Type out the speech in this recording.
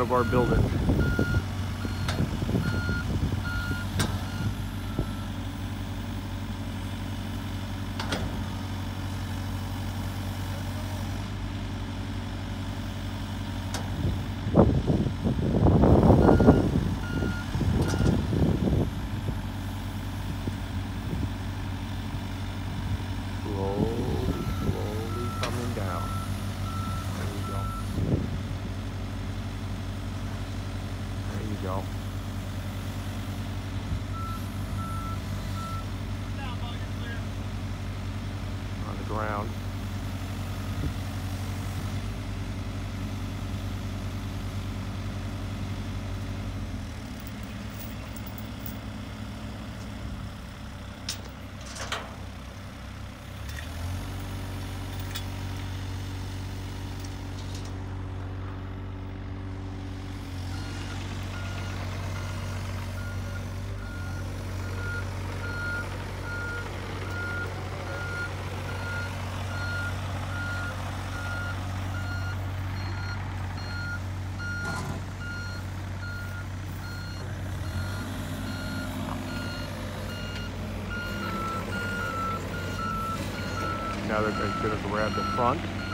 of our buildings. Slowly, 有 Now they're going to grab the front.